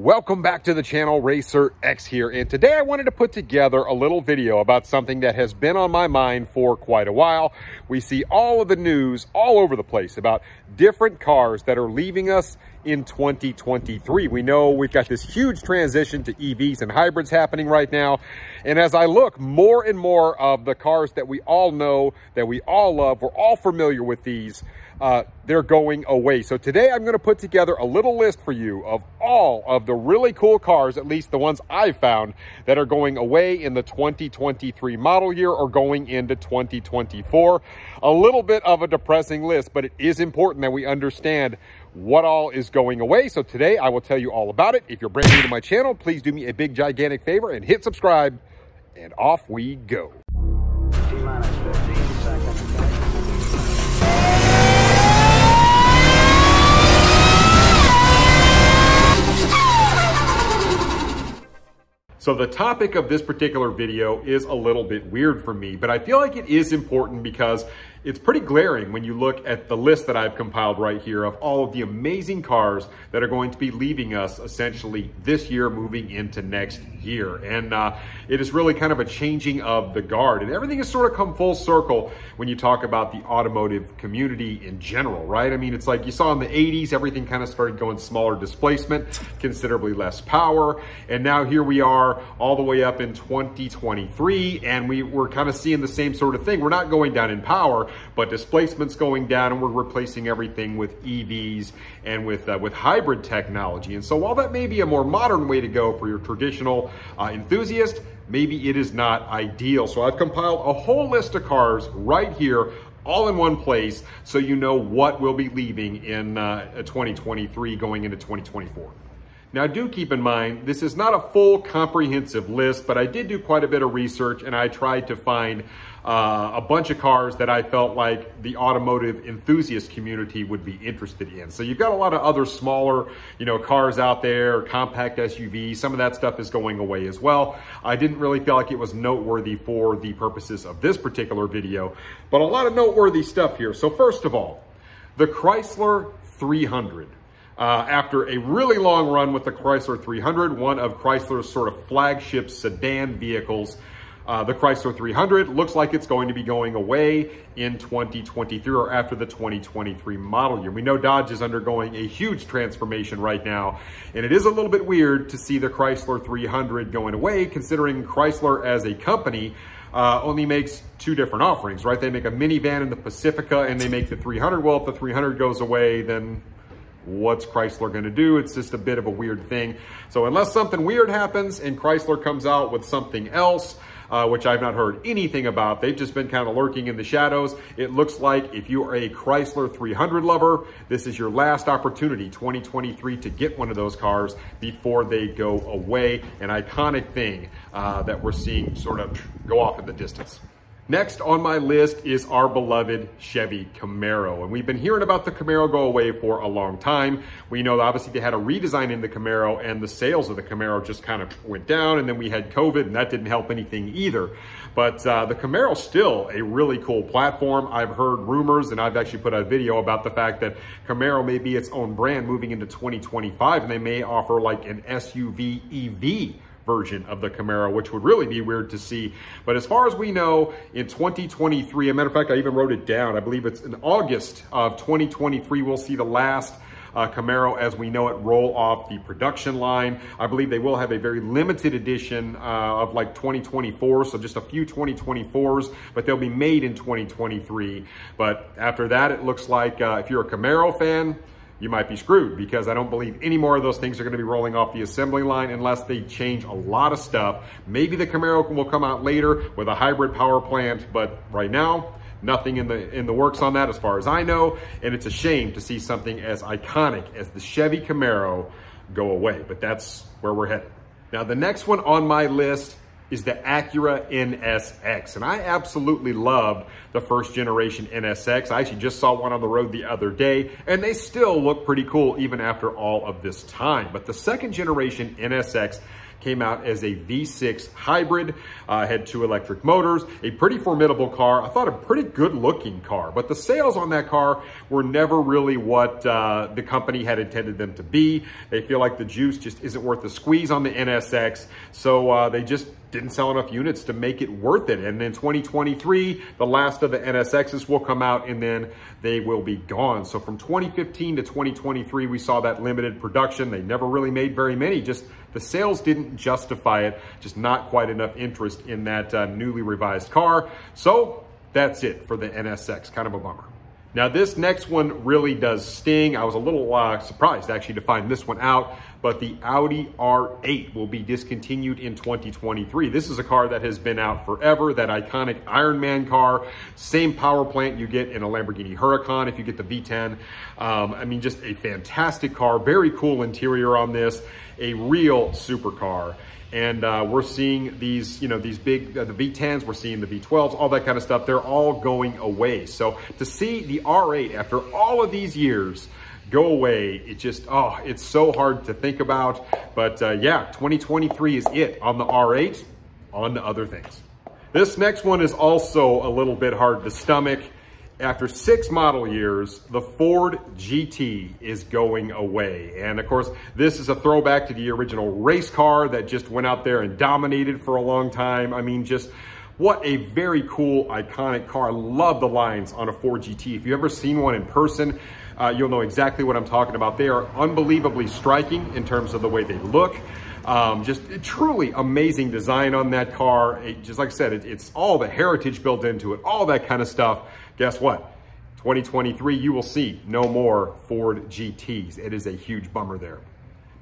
Welcome back to the channel, Racer X here. And today I wanted to put together a little video about something that has been on my mind for quite a while. We see all of the news all over the place about different cars that are leaving us in 2023. We know we've got this huge transition to EVs and hybrids happening right now. And as I look, more and more of the cars that we all know, that we all love, we're all familiar with these, uh, they're going away. So today I'm going to put together a little list for you of all of the really cool cars, at least the ones I've found, that are going away in the 2023 model year or going into 2024. A little bit of a depressing list, but it is important that we understand what all is going away. So today I will tell you all about it. If you're brand new to my channel, please do me a big gigantic favor and hit subscribe and off we go. So the topic of this particular video is a little bit weird for me, but I feel like it is important because it's pretty glaring when you look at the list that I've compiled right here of all of the amazing cars that are going to be leaving us essentially this year moving into next year. And uh, it is really kind of a changing of the guard. And everything has sort of come full circle when you talk about the automotive community in general, right? I mean, it's like you saw in the 80s, everything kind of started going smaller displacement, considerably less power. And now here we are all the way up in 2023, and we, we're kind of seeing the same sort of thing. We're not going down in power, but displacement's going down and we're replacing everything with EVs and with, uh, with hybrid technology. And so while that may be a more modern way to go for your traditional uh, enthusiast, maybe it is not ideal. So I've compiled a whole list of cars right here all in one place so you know what will be leaving in uh, 2023 going into 2024. Now do keep in mind, this is not a full comprehensive list, but I did do quite a bit of research and I tried to find uh, a bunch of cars that I felt like the automotive enthusiast community would be interested in. So you've got a lot of other smaller, you know, cars out there, compact SUVs. Some of that stuff is going away as well. I didn't really feel like it was noteworthy for the purposes of this particular video, but a lot of noteworthy stuff here. So first of all, the Chrysler 300 uh, after a really long run with the Chrysler 300, one of Chrysler's sort of flagship sedan vehicles. Uh, the Chrysler 300 looks like it's going to be going away in 2023 or after the 2023 model year. We know Dodge is undergoing a huge transformation right now, and it is a little bit weird to see the Chrysler 300 going away considering Chrysler as a company uh, only makes two different offerings, right? They make a minivan in the Pacifica and they make the 300. Well, if the 300 goes away, then what's Chrysler going to do? It's just a bit of a weird thing. So unless something weird happens and Chrysler comes out with something else, uh, which I've not heard anything about. They've just been kind of lurking in the shadows. It looks like if you are a Chrysler 300 lover, this is your last opportunity, 2023, to get one of those cars before they go away. An iconic thing uh, that we're seeing sort of go off in the distance. Next on my list is our beloved Chevy Camaro. And we've been hearing about the Camaro go away for a long time. We know obviously they had a redesign in the Camaro and the sales of the Camaro just kind of went down. And then we had COVID and that didn't help anything either. But uh, the Camaro still a really cool platform. I've heard rumors and I've actually put a video about the fact that Camaro may be its own brand moving into 2025 and they may offer like an SUV EV version of the Camaro, which would really be weird to see. But as far as we know, in 2023, a matter of fact, I even wrote it down. I believe it's in August of 2023, we'll see the last uh, Camaro as we know it roll off the production line. I believe they will have a very limited edition uh, of like 2024, so just a few 2024s, but they'll be made in 2023. But after that, it looks like uh, if you're a Camaro fan, you might be screwed because I don't believe any more of those things are going to be rolling off the assembly line unless they change a lot of stuff. Maybe the Camaro will come out later with a hybrid power plant, but right now, nothing in the in the works on that as far as I know, and it's a shame to see something as iconic as the Chevy Camaro go away, but that's where we're headed. Now, the next one on my list is the Acura NSX. And I absolutely loved the first generation NSX. I actually just saw one on the road the other day, and they still look pretty cool even after all of this time. But the second generation NSX came out as a V6 hybrid, uh, had two electric motors, a pretty formidable car. I thought a pretty good looking car, but the sales on that car were never really what uh, the company had intended them to be. They feel like the juice just isn't worth the squeeze on the NSX, so uh, they just didn't sell enough units to make it worth it. And then 2023, the last of the NSXs will come out and then they will be gone. So from 2015 to 2023, we saw that limited production. They never really made very many. Just the sales didn't justify it. Just not quite enough interest in that uh, newly revised car. So that's it for the NSX. Kind of a bummer. Now this next one really does sting. I was a little uh, surprised actually to find this one out, but the Audi R8 will be discontinued in 2023. This is a car that has been out forever, that iconic Iron Man car, same power plant you get in a Lamborghini Huracan if you get the V10. Um, I mean, just a fantastic car, very cool interior on this, a real supercar and uh, we're seeing these, you know, these big, uh, the V10s, we're seeing the V12s, all that kind of stuff. They're all going away. So to see the R8 after all of these years go away, it just, oh, it's so hard to think about. But uh, yeah, 2023 is it on the R8, on to other things. This next one is also a little bit hard to stomach. After six model years, the Ford GT is going away. And of course, this is a throwback to the original race car that just went out there and dominated for a long time. I mean, just what a very cool, iconic car. I love the lines on a Ford GT. If you've ever seen one in person, uh, you'll know exactly what I'm talking about. They are unbelievably striking in terms of the way they look. Um, just truly amazing design on that car. It, just like I said, it, it's all the heritage built into it, all that kind of stuff. Guess what? 2023, you will see no more Ford GTs. It is a huge bummer there.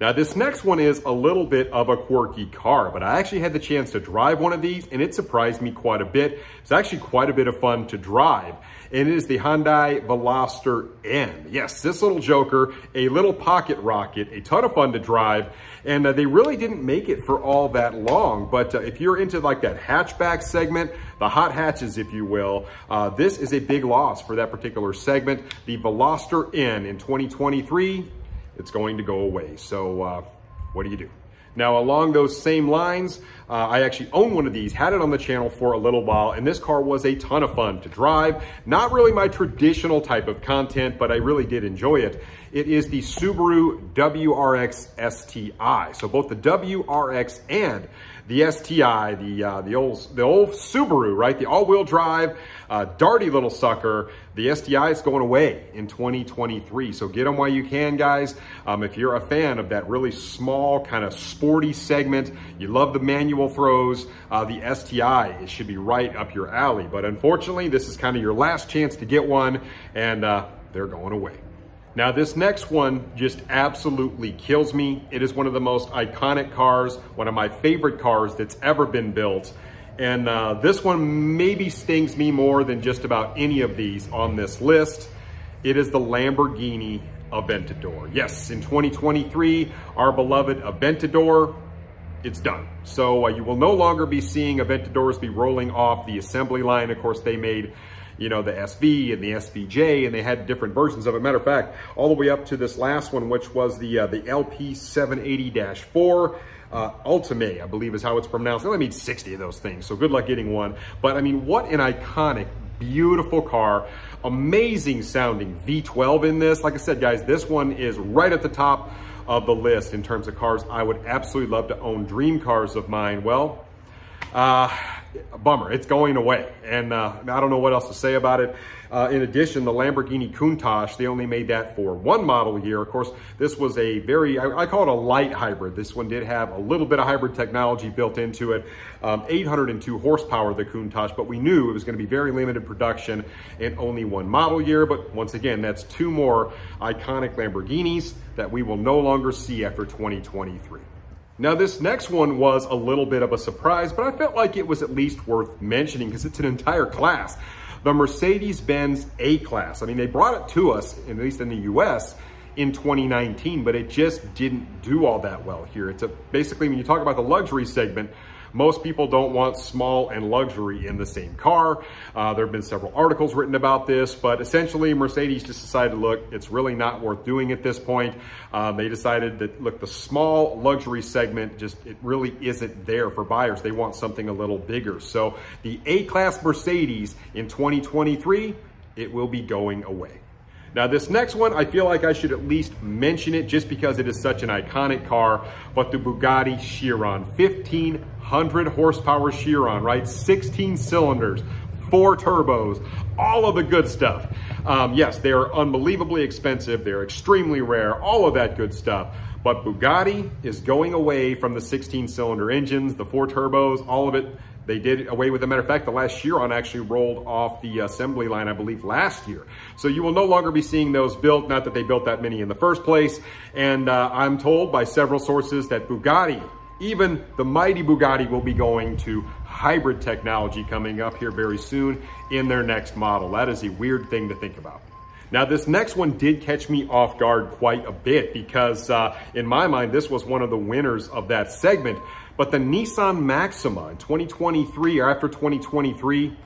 Now this next one is a little bit of a quirky car, but I actually had the chance to drive one of these and it surprised me quite a bit. It's actually quite a bit of fun to drive. And it is the Hyundai Veloster N. Yes, this little joker, a little pocket rocket, a ton of fun to drive. And uh, they really didn't make it for all that long. But uh, if you're into like that hatchback segment, the hot hatches, if you will, uh, this is a big loss for that particular segment. The Veloster N in 2023 it's going to go away. So uh, what do you do? Now, along those same lines, uh, I actually own one of these, had it on the channel for a little while, and this car was a ton of fun to drive. Not really my traditional type of content, but I really did enjoy it. It is the Subaru WRX STI. So both the WRX and the STI, the uh, the old the old Subaru, right? The all-wheel drive, uh, darty little sucker. The STI is going away in 2023, so get them while you can, guys. Um, if you're a fan of that really small, kind of sporty segment, you love the manual throws, uh, the STI it should be right up your alley. But unfortunately, this is kind of your last chance to get one, and uh, they're going away. Now this next one just absolutely kills me. It is one of the most iconic cars, one of my favorite cars that's ever been built. And uh, this one maybe stings me more than just about any of these on this list. It is the Lamborghini Aventador. Yes, in 2023, our beloved Aventador, it's done. So uh, you will no longer be seeing Aventadors be rolling off the assembly line. Of course, they made you know, the SV and the SVJ, and they had different versions of it. Matter of fact, all the way up to this last one, which was the uh, the LP780-4. Uh, Ultimate, I believe is how it's pronounced. They only made 60 of those things, so good luck getting one. But I mean, what an iconic, beautiful car. Amazing sounding V12 in this. Like I said, guys, this one is right at the top of the list in terms of cars I would absolutely love to own. Dream cars of mine. Well, uh, a bummer. It's going away. And uh, I don't know what else to say about it. Uh, in addition, the Lamborghini Countach, they only made that for one model year. Of course, this was a very, I, I, call it a light hybrid. This one did have a little bit of hybrid technology built into it. Um, 802 horsepower, the Countach, but we knew it was going to be very limited production and only one model year. But once again, that's two more iconic Lamborghinis that we will no longer see after 2023. Now this next one was a little bit of a surprise, but I felt like it was at least worth mentioning because it's an entire class. The Mercedes-Benz A-Class. I mean, they brought it to us, at least in the US, in 2019, but it just didn't do all that well here. It's a basically, when you talk about the luxury segment, Most people don't want small and luxury in the same car. Uh, there have been several articles written about this, but essentially Mercedes just decided, look, it's really not worth doing at this point. Um, they decided that, look, the small luxury segment just, it really isn't there for buyers. They want something a little bigger. So the A-Class Mercedes in 2023, it will be going away. Now this next one, I feel like I should at least mention it just because it is such an iconic car, but the Bugatti Chiron, 1500 horsepower Chiron, right? 16 cylinders, four turbos, all of the good stuff. Um, yes, they are unbelievably expensive. They're extremely rare, all of that good stuff. But Bugatti is going away from the 16 cylinder engines, the four turbos, all of it. They did away with, a matter of fact, the last Chiron actually rolled off the assembly line, I believe, last year. So you will no longer be seeing those built, not that they built that many in the first place. And uh, I'm told by several sources that Bugatti, even the mighty Bugatti will be going to hybrid technology coming up here very soon in their next model. That is a weird thing to think about. Now, this next one did catch me off guard quite a bit because uh, in my mind, this was one of the winners of that segment. But the Nissan Maxima in 2023 or after 2023,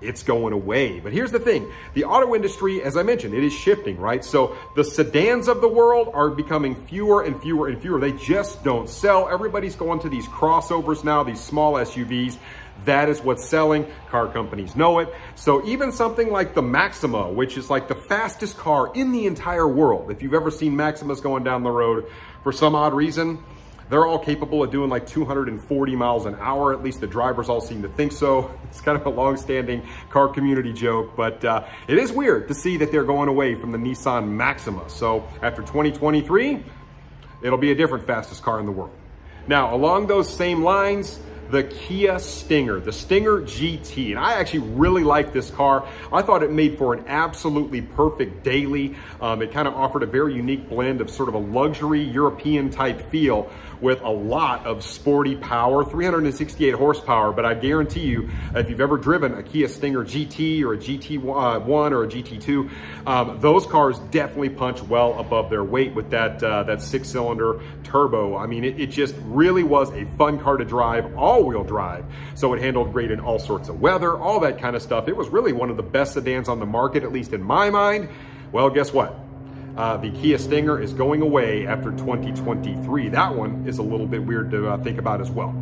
it's going away. But here's the thing, the auto industry, as I mentioned, it is shifting, right? So the sedans of the world are becoming fewer and fewer and fewer. They just don't sell. Everybody's going to these crossovers now, these small SUVs. That is what's selling. Car companies know it. So even something like the Maxima, which is like the fastest car in the entire world. If you've ever seen Maximas going down the road, for some odd reason, they're all capable of doing like 240 miles an hour. At least the drivers all seem to think so. It's kind of a long-standing car community joke, but uh, it is weird to see that they're going away from the Nissan Maxima. So after 2023, it'll be a different fastest car in the world. Now, along those same lines, the Kia Stinger, the Stinger GT. And I actually really like this car. I thought it made for an absolutely perfect daily. Um, it kind of offered a very unique blend of sort of a luxury European type feel with a lot of sporty power, 368 horsepower, but I guarantee you, if you've ever driven a Kia Stinger GT or a GT1 or a GT2, um, those cars definitely punch well above their weight with that, uh, that six cylinder turbo. I mean, it, it just really was a fun car to drive, all wheel drive. So it handled great in all sorts of weather, all that kind of stuff. It was really one of the best sedans on the market, at least in my mind. Well, guess what? Uh, the Kia Stinger is going away after 2023. That one is a little bit weird to uh, think about as well.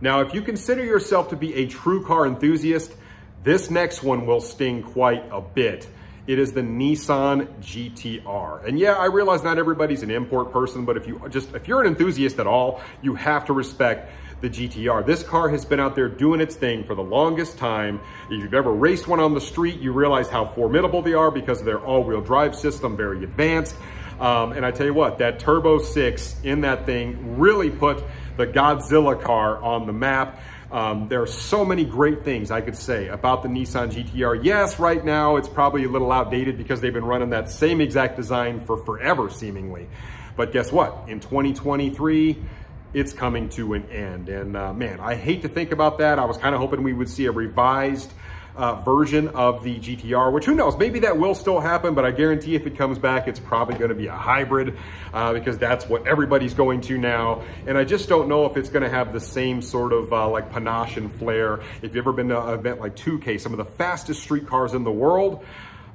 Now, if you consider yourself to be a true car enthusiast, this next one will sting quite a bit. It is the Nissan GTR. And yeah, I realize not everybody's an import person, but if you just, if you're an enthusiast at all, you have to respect the GTR. This car has been out there doing its thing for the longest time. If you've ever raced one on the street, you realize how formidable they are because of their all-wheel drive system, very advanced. Um, and I tell you what, that Turbo 6 in that thing really put the Godzilla car on the map. Um, there are so many great things I could say about the Nissan GTR. Yes, right now it's probably a little outdated because they've been running that same exact design for forever, seemingly. But guess what? In 2023, it's coming to an end. And uh, man, I hate to think about that. I was kind of hoping we would see a revised uh, version of the GTR, which who knows, maybe that will still happen, but I guarantee if it comes back, it's probably going to be a hybrid uh, because that's what everybody's going to now. And I just don't know if it's going to have the same sort of uh, like panache and flair. If you've ever been to an event like 2K, some of the fastest street cars in the world,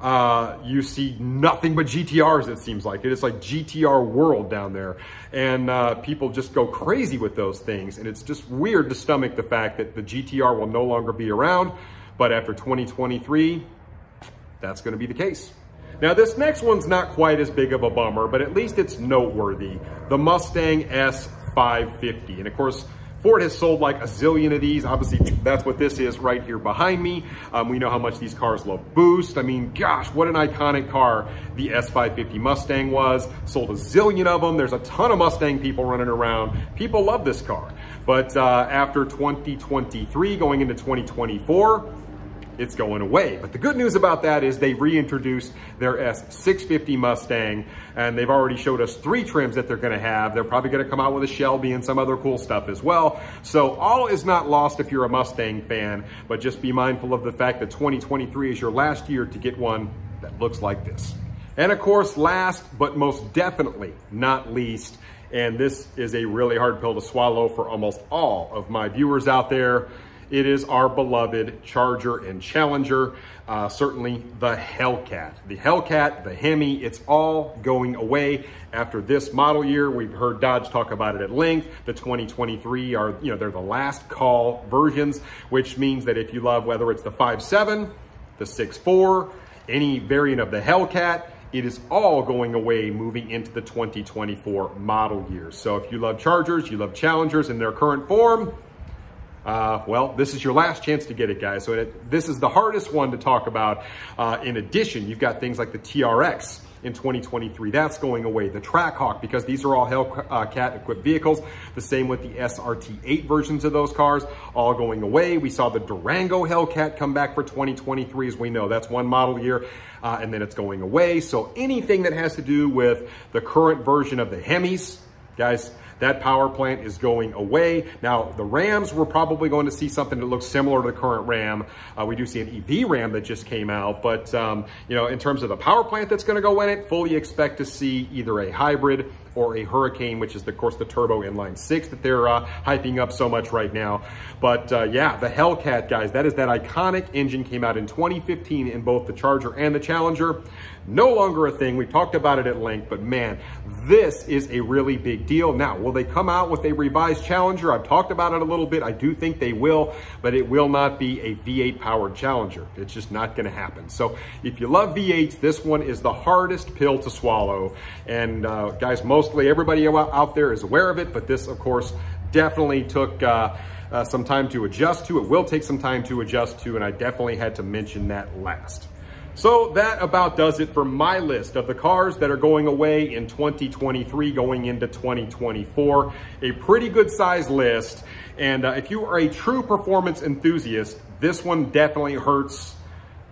uh, you see nothing but GTRs, it seems like. It is like GTR world down there. And uh, people just go crazy with those things. And it's just weird to stomach the fact that the GTR will no longer be around. But after 2023, that's going to be the case. Now, this next one's not quite as big of a bummer, but at least it's noteworthy. The Mustang S550. And of course, Ford has sold like a zillion of these. Obviously, that's what this is right here behind me. Um, we know how much these cars love boost. I mean, gosh, what an iconic car the S550 Mustang was. Sold a zillion of them. There's a ton of Mustang people running around. People love this car. But uh, after 2023, going into 2024, it's going away. But the good news about that is they reintroduced their S650 Mustang and they've already showed us three trims that they're gonna have. They're probably gonna come out with a Shelby and some other cool stuff as well. So all is not lost if you're a Mustang fan, but just be mindful of the fact that 2023 is your last year to get one that looks like this. And of course, last but most definitely not least, And this is a really hard pill to swallow for almost all of my viewers out there. It is our beloved Charger and Challenger, uh, certainly the Hellcat. The Hellcat, the Hemi, it's all going away after this model year. We've heard Dodge talk about it at length. The 2023 are, you know, they're the last call versions, which means that if you love whether it's the 5.7, the 6.4, any variant of the Hellcat, it is all going away moving into the 2024 model year. So if you love Chargers, you love Challengers in their current form, uh, well, this is your last chance to get it, guys. So it, this is the hardest one to talk about. Uh, in addition, you've got things like the TRX in 2023. That's going away. The Trackhawk, because these are all Hellcat equipped vehicles. The same with the SRT8 versions of those cars, all going away. We saw the Durango Hellcat come back for 2023, as we know. That's one model year, uh, and then it's going away. So anything that has to do with the current version of the Hemis, guys, that power plant is going away. Now, the Rams, we're probably going to see something that looks similar to the current Ram. Uh, we do see an EV Ram that just came out, but um, you know, in terms of the power plant that's going to go in it, fully expect to see either a hybrid or a Hurricane, which is, of course, the turbo inline six that they're uh, hyping up so much right now. But uh, yeah, the Hellcat, guys, that is that iconic engine came out in 2015 in both the Charger and the Challenger. No longer a thing. We talked about it at length, but man, this is a really big deal. Now, will they come out with a revised Challenger? I've talked about it a little bit. I do think they will, but it will not be a V8 powered Challenger. It's just not going to happen. So if you love V8s, this one is the hardest pill to swallow. And uh, guys, most mostly everybody out there is aware of it, but this, of course, definitely took uh, uh, some time to adjust to. It will take some time to adjust to, and I definitely had to mention that last. So that about does it for my list of the cars that are going away in 2023, going into 2024. A pretty good size list. And uh, if you are a true performance enthusiast, this one definitely hurts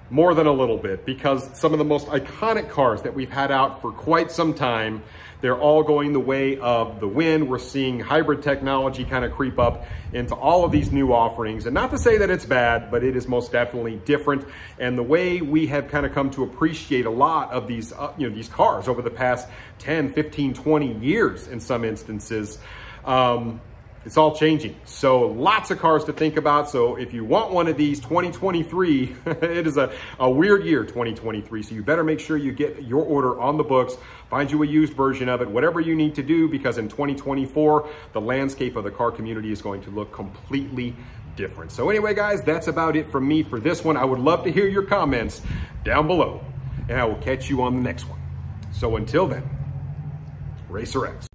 more than a little bit because some of the most iconic cars that we've had out for quite some time they're all going the way of the wind. We're seeing hybrid technology kind of creep up into all of these new offerings. And not to say that it's bad, but it is most definitely different. And the way we have kind of come to appreciate a lot of these, uh, you know, these cars over the past 10, 15, 20 years in some instances, um, it's all changing. So lots of cars to think about. So if you want one of these 2023, it is a, a weird year 2023. So you better make sure you get your order on the books, find you a used version of it, whatever you need to do, because in 2024, the landscape of the car community is going to look completely different. So anyway, guys, that's about it from me for this one. I would love to hear your comments down below and I will catch you on the next one. So until then, Racer X.